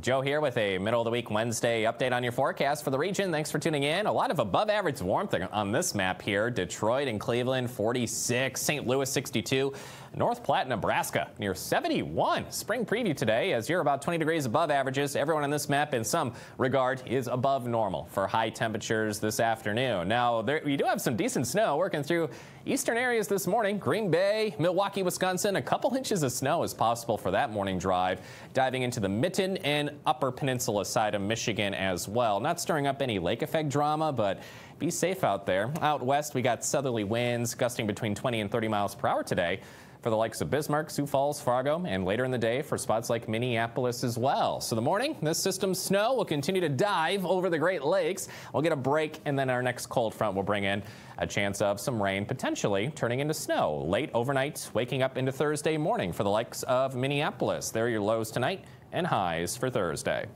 Joe here with a middle of the week Wednesday update on your forecast for the region. Thanks for tuning in. A lot of above average warmth on this map here. Detroit and Cleveland 46, St. Louis 62, North Platte, Nebraska near 71. Spring preview today as you're about 20 degrees above averages. Everyone on this map in some regard is above normal for high temperatures this afternoon. Now there, we do have some decent snow working through eastern areas this morning. Green Bay, Milwaukee, Wisconsin. A couple inches of snow is possible for that morning drive. Diving into the Mitten and upper peninsula side of Michigan as well. Not stirring up any lake effect drama, but be safe out there. Out west, we got southerly winds gusting between 20 and 30 miles per hour today for the likes of Bismarck, Sioux Falls, Fargo, and later in the day for spots like Minneapolis as well. So the morning, this system's snow will continue to dive over the Great Lakes. We'll get a break, and then our next cold front will bring in a chance of some rain, potentially turning into snow late overnight, waking up into Thursday morning for the likes of Minneapolis. There are your lows tonight and highs for Thursday.